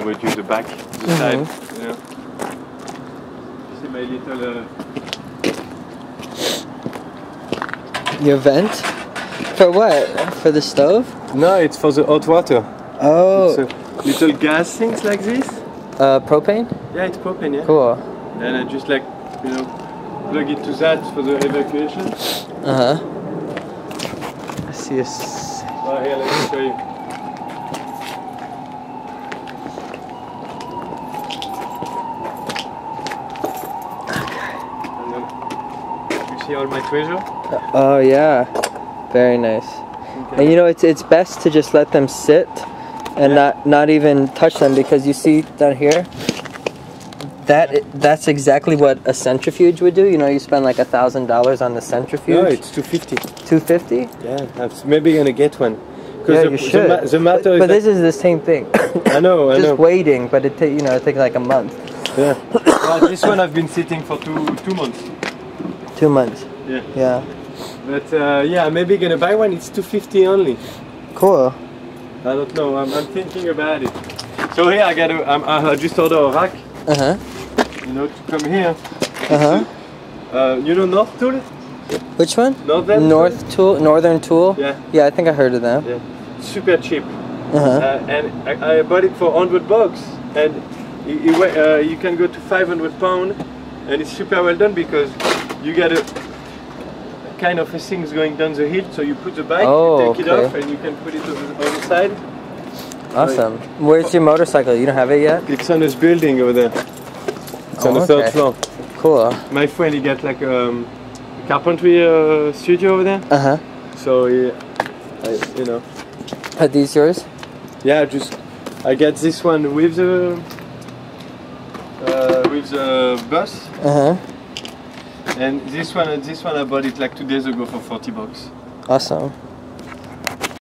I would use the back, the Mhm. side. You know. See my little. Uh, Your vent? For what? For the stove? no, it's for the hot water. Oh, So little gas things like this. uh, propane? Yeah, it's propane. Yeah. Cool. And I just like, you know, plug it to that for the evacuation. Uh huh. I see a. s- Oh, here, let me show you. And then, you see all my treasure? Oh yeah, very nice. And you know, it's it's best to just let them sit and Yeah. not not even touch them because you see down here. That that's exactly what a centrifuge would do. You know, you spend like a thousand dollars on the centrifuge. No, it's 250. two fifty. Yeah, I'm maybe gonna get one. Yeah, the, you the should. ma- the matter but is but this is the same thing. I know, I Just know. waiting, but it ta- you know it takes like a month, Yeah. Well, this one I've been sitting for two two months. Two months. Yeah. Yeah. But uh, yeah, maybe gonna buy one. It's 250 only. Cool. I don't know. I'm, I'm thinking about it. So here I gotta. I'm, I just order a rack. Uh huh. You know, to come here. Uh huh. Uh, you know North Tool? Which one? Northern North Tool, Northern Tool. Yeah. Yeah, I think I heard of them. Yeah. Super cheap. Uh huh. Uh, and I, I bought it for 100 bucks. And it, it, uh, you can go to 500 pound. And it's super well done because you get a kind of a things going down the hill. So you put the bike, Oh, you take it off, and you can put it on the other side. Awesome. Where's your motorcycle? You don't have it yet? It's on this building over there. It's on Oh, the third okay. floor. Cool. My friend, he got like um, a carpentry uh, studio over there. Uh huh. So he, I, you know, Are these yours? yeah, just I get this one with the uh, with the bus, Uh huh. And this one, this one I bought it like two days ago for forty bucks. Awesome.